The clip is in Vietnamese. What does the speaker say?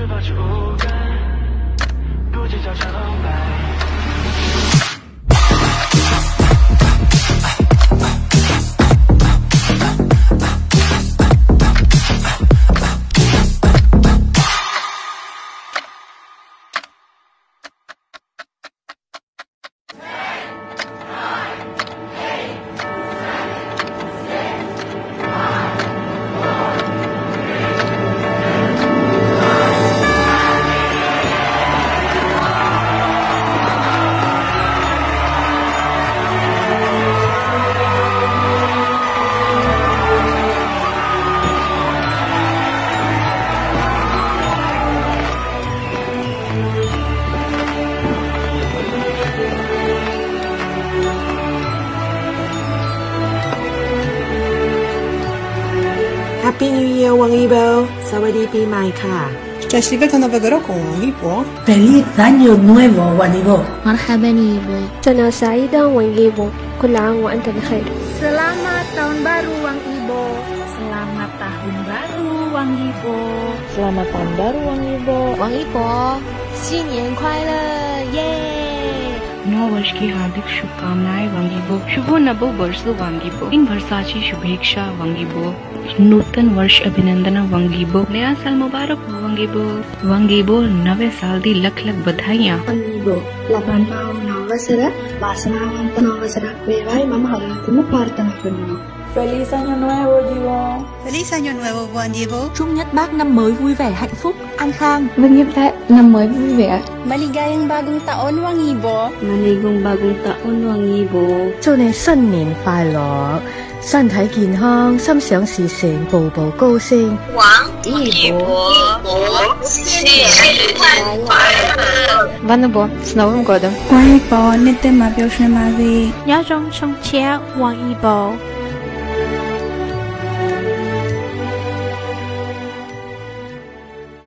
只把愁感，不计较成败。Happy New Year วังอีโบสวัสดีปีใหม่ค่ะ Szczęśliwego Nowego Roku, Iwo. Feliz Año Nuevo, Wanibo. مرحبا يبو سنة سعيدة وانجيبو كل عام وأنت بخير Selamat Tahun Baru Wang Ibo. Selamat Tahun Baru Wang Ibo. Selamat Tahun Baru Wang Ibo. 王一博，新年快乐，耶！ नौ वर्ष की हार्दिक शुभकामनाएँ वांगीबो शुभ नवो वर्ष वांगीबो इन वर्षाची शुभेच्छा वांगीबो नूतन वर्ष अभिनंदन वांगीबो नया साल मुबारक हो वांगीबो वांगीबो नवे साल दी लख लख बधाइयाँ। Ibu, 8 tahun Nawasara, Vasanavanta Nawasara, Vevai Mama Halatuma Partana Puno. Feliz Año Nuevo, Ivo. Feliz Año Nuevo, Juan Ivo. Chúc nhất bác năm mới vui vẻ, hạnh phúc, an khang. Menyebut năm mới vui vẻ. Maligayang bagong taon Wang Ibo. Manigong bagong taon Wang Ibo. 祝你新年快乐，身体健康，心想事成，步步高升。王一博，新年快乐！ Ванабо, с Новым годом! 王一博，你的马表示马威。亚中中切王一博。